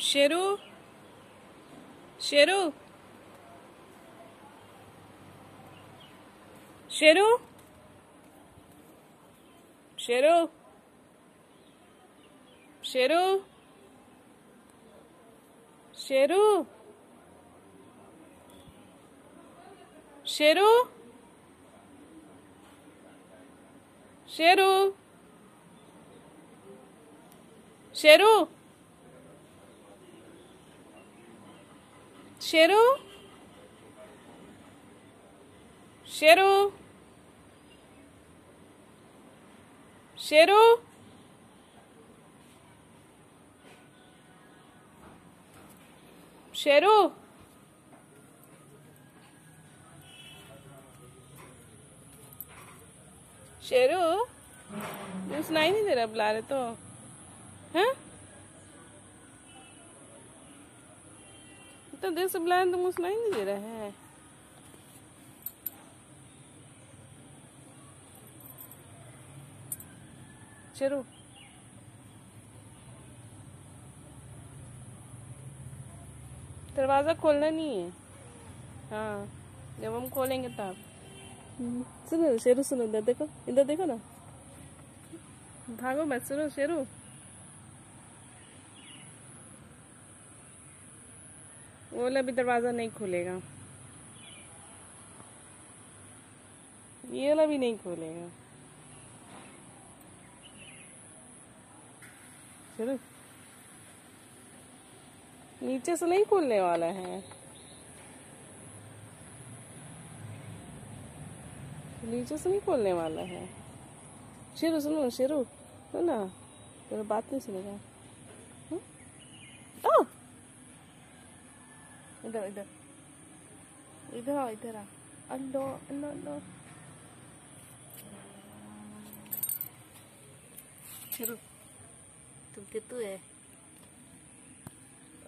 शेरू? शेरू? शेरू? शेरू? शेरू? शेरू? शेरू? शेरू? शेरू? शेरू? शेरू? शेरू? शेरू? शेरू? सुनाई नहीं दे रहा बुला रहे तो। हैं? तो देर से बुला रहे तो मुझे सुनाई नहीं दे रहा है। शेरू दरवाज़ा खोलना नहीं है। हाँ जब हम खोलेंगे तब। सुनो, शेरू, सुनो, इधर देखो इधर देखो ना। भागो मत, सुनो, शेरू। वाला भी दरवाज़ा नहीं खुलेगा। ये वाला भी नहीं खोलेगा। शेरू नीचे से नहीं खोलने वाला है। नीचे से नहीं खोलने वाला है। शेरू, सुनो शेरू सुनो तेरा बात नहीं सुनेगा? आओ इधर इधर इधर आओ इधर आ अल्लो अल्लो अल्लो शेरू तुम कितु है?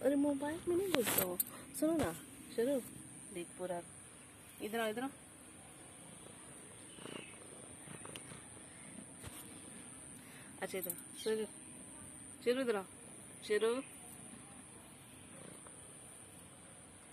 अरे मोबाइल में नहीं घुसता हो। सुनो ना शुरू देख पूरा। इधर आओ इधर आओ। अच्छा इधर शुरू शुरू इधर आओ। शुरू